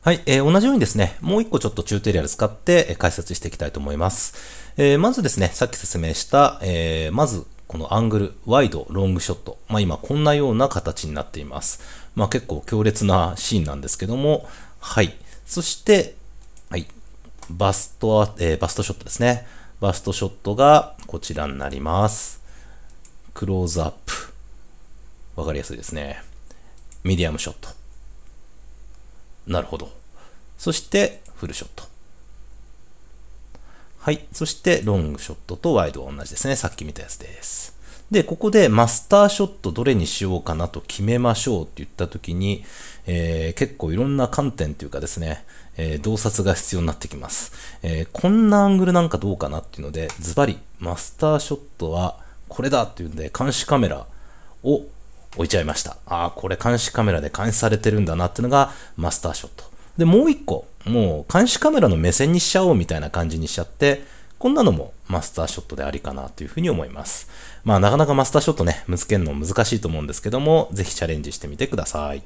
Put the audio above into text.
はい、えー、同じようにですね、もう一個ちょっとチュートリアル使って解説していきたいと思います。えー、まずですね、さっき説明した、えー、まずこのアングル、ワイド、ロングショット。まあ今こんなような形になっています。まあ結構強烈なシーンなんですけども、はい。そして、はい。バスト、えー、バストショットですね。バストショットがこちらになります。クローズアップ。わかりやすいですね。ミディアムショット。なるほど。そして、フルショット。はい。そして、ロングショットとワイドは同じですね。さっき見たやつです。で、ここでマスターショットどれにしようかなと決めましょうって言った時に、えー、結構いろんな観点というかですね、えー、洞察が必要になってきます。えー、こんなアングルなんかどうかなっていうので、ズバリ、マスターショットはこれだっていうんで、監視カメラを置いちゃいました。ああ、これ監視カメラで監視されてるんだなっていうのがマスターショット。で、もう一個、もう監視カメラの目線にしちゃおうみたいな感じにしちゃって、こんなのもマスターショットでありかなというふうに思います。まあなかなかマスターショットね、見つけるの難しいと思うんですけども、ぜひチャレンジしてみてください。